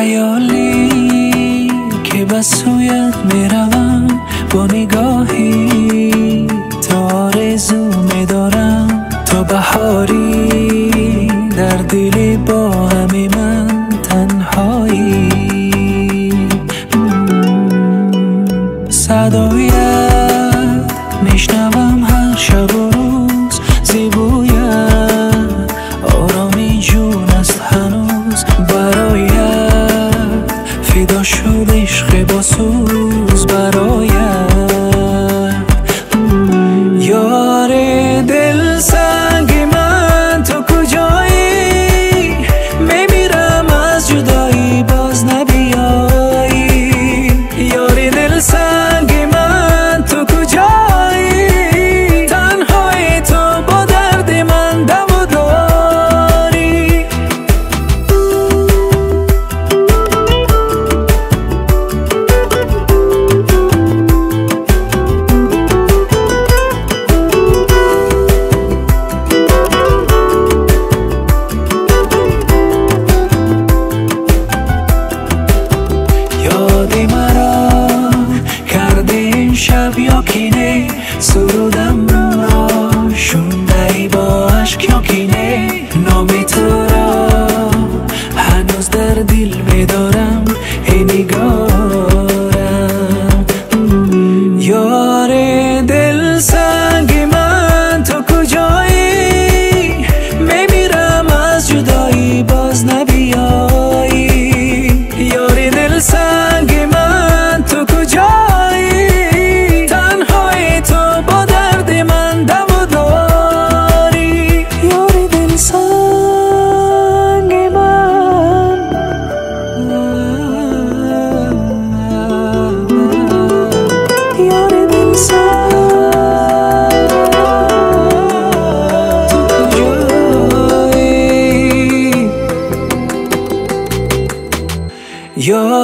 خیالی که به سویت می‌روم با نگاهی تا آرزو میدارم. تا بهاری در دل با همه من تنهایی. صدایت میشنوم هر شب و روز زیبویت سوز برایت یار دل سنگ من تو کجایی؟ میمیرم از جدایی باز نبیایی. یار دل سنگ okay, nay, no me too. کجایی یار